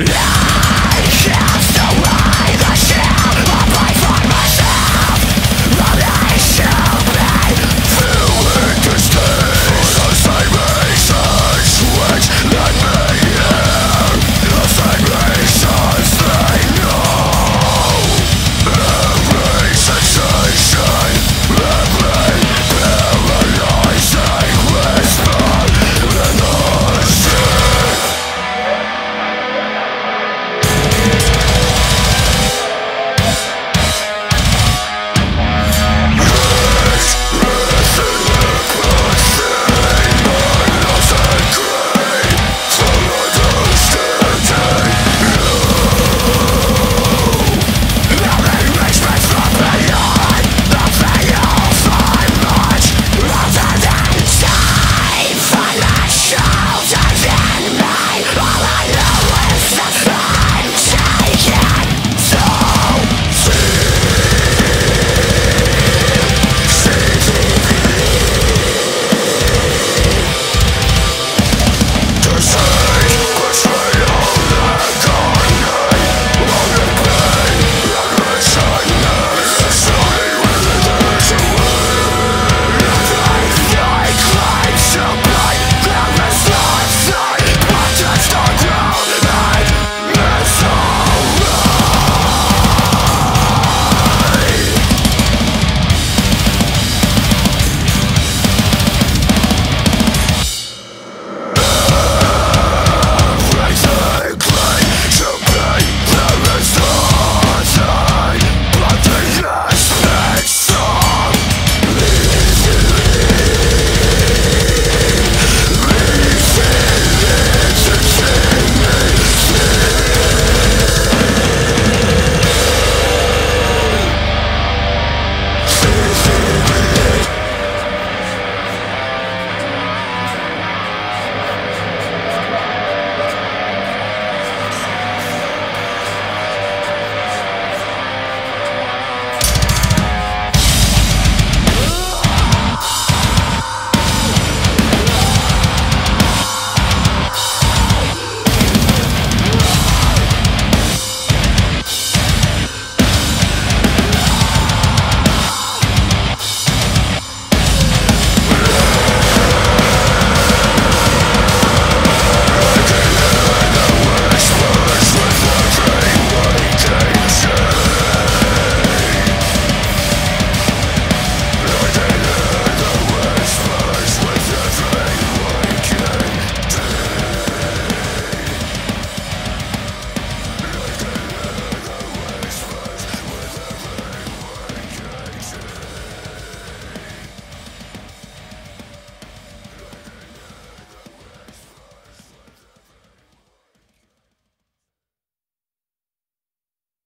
Yeah!